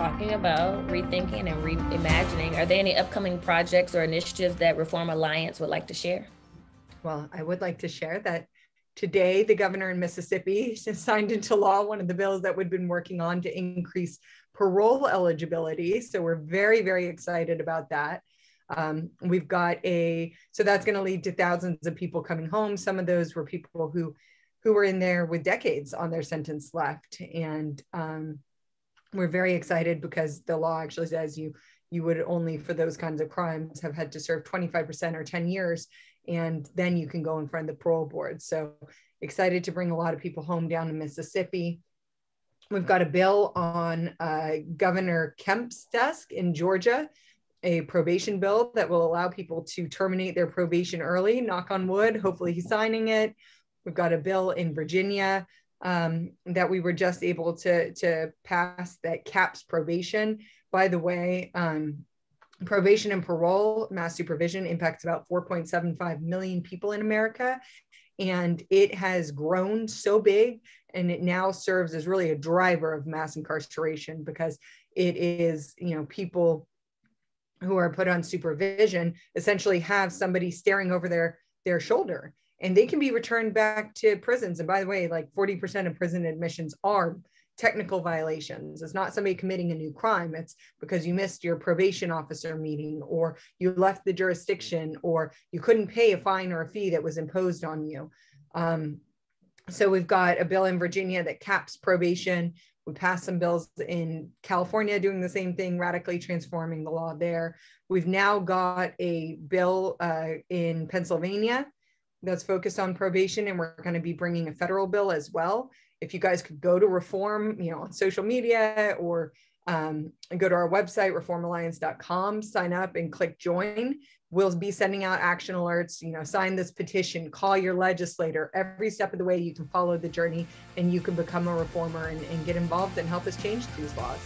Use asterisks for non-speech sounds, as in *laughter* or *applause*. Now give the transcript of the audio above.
talking about rethinking and reimagining. Are there any upcoming projects or initiatives that Reform Alliance would like to share? Well, I would like to share that today the governor in Mississippi *laughs* signed into law one of the bills that we've been working on to increase parole eligibility. So we're very, very excited about that. Um, we've got a, so that's going to lead to thousands of people coming home. Some of those were people who, who were in there with decades on their sentence left. And um, we're very excited because the law actually says you, you would only for those kinds of crimes have had to serve 25% or 10 years. And then you can go in front of the parole board. So excited to bring a lot of people home down to Mississippi. We've got a bill on uh, Governor Kemp's desk in Georgia a probation bill that will allow people to terminate their probation early. Knock on wood. Hopefully, he's signing it. We've got a bill in Virginia um, that we were just able to to pass that caps probation. By the way, um, probation and parole mass supervision impacts about 4.75 million people in America, and it has grown so big, and it now serves as really a driver of mass incarceration because it is you know people who are put on supervision essentially have somebody staring over their their shoulder and they can be returned back to prisons. And by the way like 40% of prison admissions are technical violations. It's not somebody committing a new crime. It's because you missed your probation officer meeting or you left the jurisdiction or you couldn't pay a fine or a fee that was imposed on you. Um, so we've got a bill in virginia that caps probation. We passed some bills in California doing the same thing, radically transforming the law there. We've now got a bill uh, in Pennsylvania that's focused on probation, and we're going to be bringing a federal bill as well. If you guys could go to reform, you know, on social media or um, go to our website, reformalliance.com, sign up and click join. We'll be sending out action alerts, you know, sign this petition, call your legislator. Every step of the way, you can follow the journey and you can become a reformer and, and get involved and help us change these laws.